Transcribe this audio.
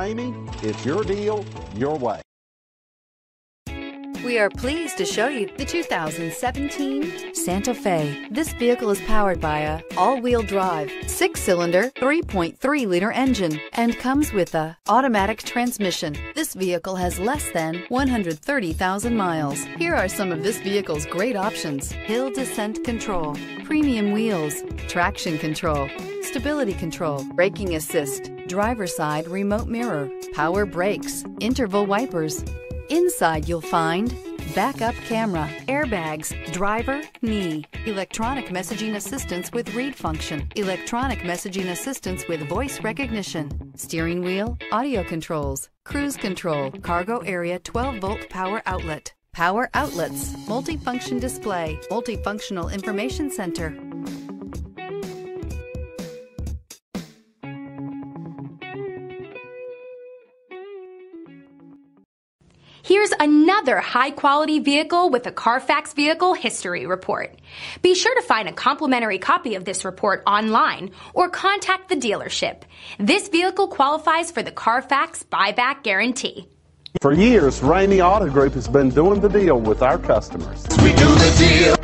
Amy, it's your deal, your way. We are pleased to show you the 2017 Santa Fe. This vehicle is powered by a all-wheel drive, six-cylinder, 3.3-liter engine and comes with a automatic transmission. This vehicle has less than 130,000 miles. Here are some of this vehicle's great options. Hill descent control, premium wheels, traction control, stability control, braking assist, driver side remote mirror, power brakes, interval wipers, Inside you'll find backup camera, airbags, driver, knee, electronic messaging assistance with read function, electronic messaging assistance with voice recognition, steering wheel, audio controls, cruise control, cargo area 12 volt power outlet, power outlets, multifunction display, multifunctional information center, Here's another high quality vehicle with a Carfax Vehicle History Report. Be sure to find a complimentary copy of this report online or contact the dealership. This vehicle qualifies for the Carfax Buyback Guarantee. For years, Ramey Auto Group has been doing the deal with our customers. We do the deal.